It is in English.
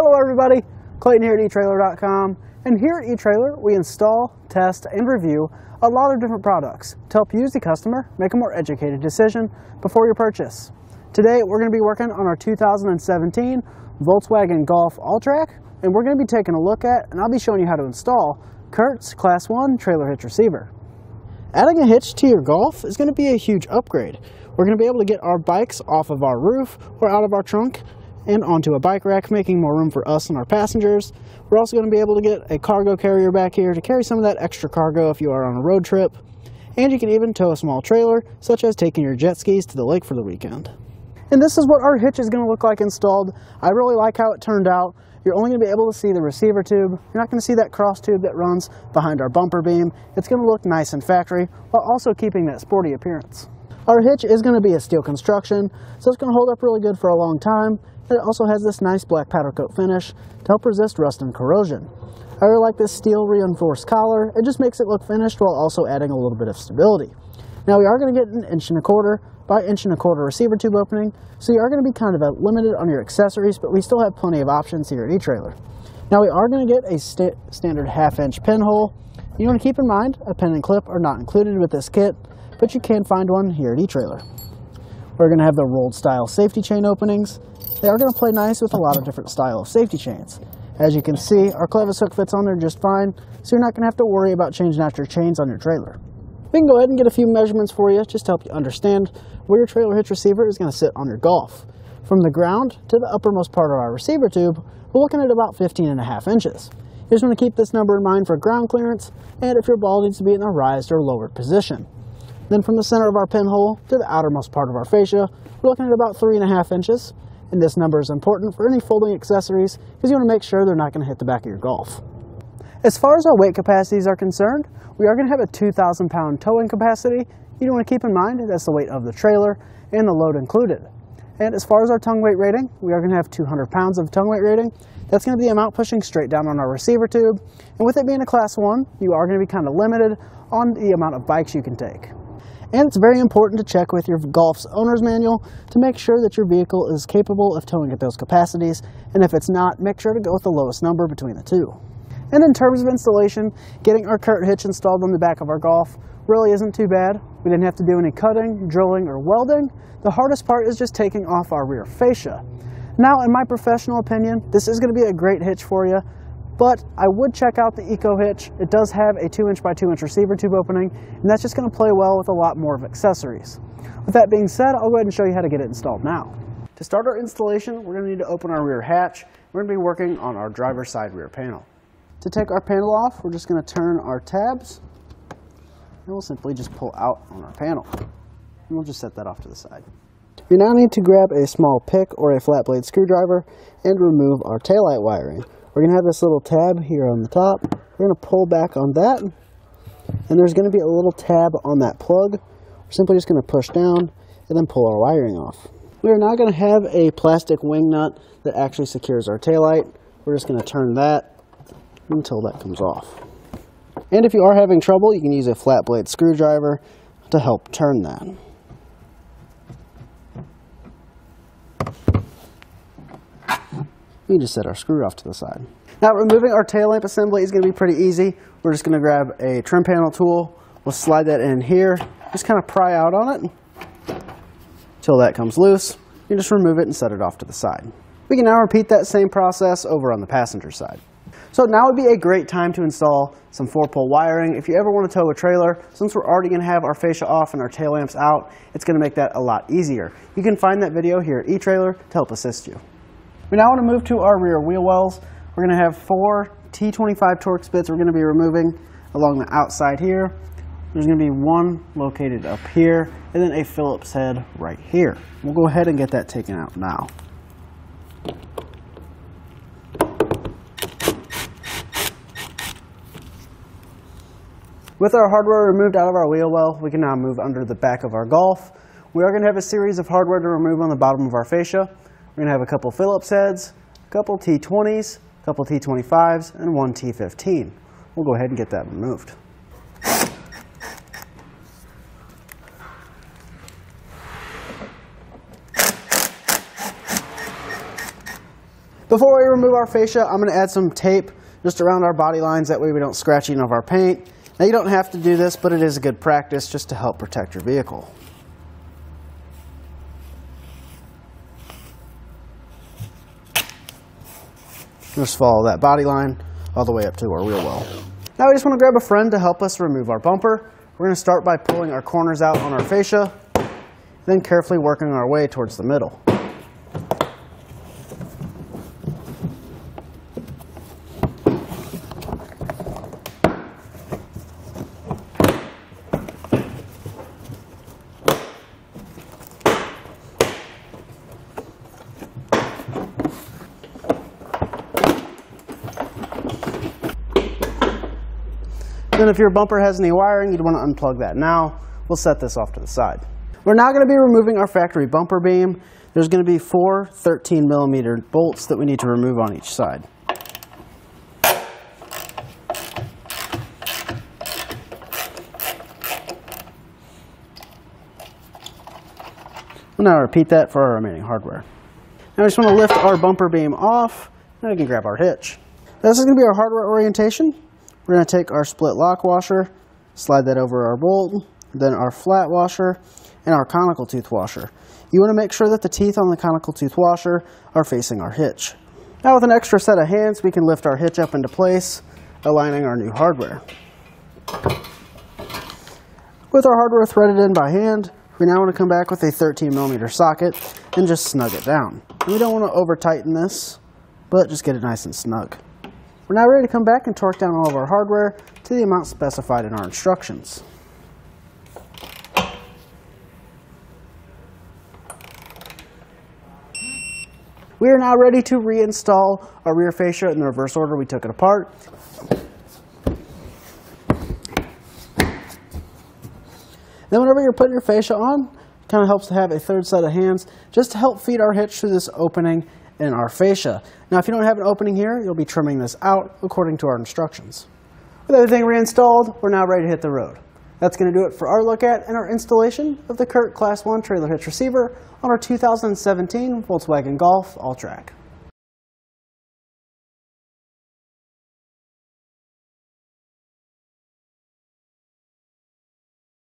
Hello everybody, Clayton here at eTrailer.com and here at eTrailer we install, test, and review a lot of different products to help you as the customer make a more educated decision before your purchase. Today we're going to be working on our 2017 Volkswagen Golf Alltrack and we're going to be taking a look at and I'll be showing you how to install CURT's Class 1 trailer hitch receiver. Adding a hitch to your Golf is going to be a huge upgrade. We're going to be able to get our bikes off of our roof or out of our trunk and onto a bike rack, making more room for us and our passengers. We're also going to be able to get a cargo carrier back here to carry some of that extra cargo if you are on a road trip. And you can even tow a small trailer, such as taking your jet skis to the lake for the weekend. And this is what our hitch is going to look like installed. I really like how it turned out. You're only going to be able to see the receiver tube. You're not going to see that cross tube that runs behind our bumper beam. It's going to look nice and factory while also keeping that sporty appearance. Our hitch is going to be a steel construction, so it's going to hold up really good for a long time. It also has this nice black powder coat finish to help resist rust and corrosion. I really like this steel reinforced collar. It just makes it look finished while also adding a little bit of stability. Now we are going to get an inch and a quarter by inch and a quarter receiver tube opening, so you are going to be kind of limited on your accessories, but we still have plenty of options here at eTrailer. Now we are going to get a st standard half inch pinhole. You want to keep in mind a pin and clip are not included with this kit, but you can find one here at eTrailer. We're going to have the rolled style safety chain openings. They are going to play nice with a lot of different style of safety chains. As you can see, our clevis hook fits on there just fine, so you're not going to have to worry about changing out your chains on your trailer. We can go ahead and get a few measurements for you just to help you understand where your trailer hitch receiver is going to sit on your Golf. From the ground to the uppermost part of our receiver tube, we're looking at about 15 and a half inches. You just want to keep this number in mind for ground clearance and if your ball needs to be in a raised or lowered position. Then from the center of our pinhole to the outermost part of our fascia, we're looking at about three and a half inches. And this number is important for any folding accessories because you want to make sure they're not going to hit the back of your Golf. As far as our weight capacities are concerned, we are going to have a 2,000 pound towing capacity. You want to keep in mind that's the weight of the trailer and the load included. And as far as our tongue weight rating, we are going to have 200 pounds of tongue weight rating. That's going to be the amount pushing straight down on our receiver tube. And with it being a class one, you are going to be kind of limited on the amount of bikes you can take. And it's very important to check with your Golf's owner's manual to make sure that your vehicle is capable of towing at those capacities. And if it's not, make sure to go with the lowest number between the two. And in terms of installation, getting our CURT hitch installed on the back of our Golf really isn't too bad. We didn't have to do any cutting, drilling, or welding. The hardest part is just taking off our rear fascia. Now, in my professional opinion, this is going to be a great hitch for you, but I would check out the Eco Hitch. It does have a 2 inch by 2 inch receiver tube opening, and that's just going to play well with a lot more of accessories. With that being said, I'll go ahead and show you how to get it installed now. To start our installation, we're going to need to open our rear hatch. We're going to be working on our driver's side rear panel. To take our panel off, we're just going to turn our tabs, and we'll simply just pull out on our panel. And we'll just set that off to the side. We now need to grab a small pick or a flat blade screwdriver and remove our taillight wiring. We're going to have this little tab here on the top. We're going to pull back on that, and there's going to be a little tab on that plug. We're simply just going to push down and then pull our wiring off. We are now going to have a plastic wing nut that actually secures our taillight. We're just going to turn that until that comes off. And if you are having trouble, you can use a flat blade screwdriver to help turn that. We just set our screw off to the side. Now removing our tail lamp assembly is going to be pretty easy. We're just going to grab a trim panel tool. We'll slide that in here. Just kind of pry out on it until that comes loose. You just remove it and set it off to the side. We can now repeat that same process over on the passenger side. So now would be a great time to install some four-pole wiring. If you ever want to tow a trailer, since we're already going to have our fascia off and our tail lamps out, it's going to make that a lot easier. You can find that video here at eTrailer to help assist you. We now want to move to our rear wheel wells. We're going to have four T25 Torx bits we're going to be removing along the outside here. There's going to be one located up here, and then a Phillips head right here. We'll go ahead and get that taken out now. With our hardware removed out of our wheel well, we can now move under the back of our Golf. We are going to have a series of hardware to remove on the bottom of our fascia. We're going to have a couple Phillips heads, a couple T20s, a couple T25s, and one T15. We'll go ahead and get that removed. Before we remove our fascia, I'm going to add some tape just around our body lines. That way we don't scratch any of our paint. Now you don't have to do this, but it is a good practice just to help protect your vehicle. Just follow that body line all the way up to our wheel well. Now we just want to grab a friend to help us remove our bumper. We're going to start by pulling our corners out on our fascia, then carefully working our way towards the middle. Then if your bumper has any wiring, you'd want to unplug that now. We'll set this off to the side. We're now going to be removing our factory bumper beam. There's going to be four 13 millimeter bolts that we need to remove on each side. We'll now repeat that for our remaining hardware. Now we just want to lift our bumper beam off, and we can grab our hitch. This is going to be our hardware orientation. We're going to take our split lock washer, slide that over our bolt, then our flat washer, and our conical tooth washer. You want to make sure that the teeth on the conical tooth washer are facing our hitch. Now with an extra set of hands, we can lift our hitch up into place, aligning our new hardware. With our hardware threaded in by hand, we now want to come back with a 13 millimeter socket and just snug it down. We don't want to over tighten this, but just get it nice and snug. We're now ready to come back and torque down all of our hardware to the amount specified in our instructions. We are now ready to reinstall our rear fascia in the reverse order we took it apart. Then whenever you're putting your fascia on, it kind of helps to have a third set of hands just to help feed our hitch through this opening in our fascia. Now, if you don't have an opening here, you'll be trimming this out according to our instructions. With everything reinstalled, we're now ready to hit the road. That's going to do it for our look at and our installation of the CURT Class 1 trailer hitch receiver on our 2017 Volkswagen Golf Alltrack.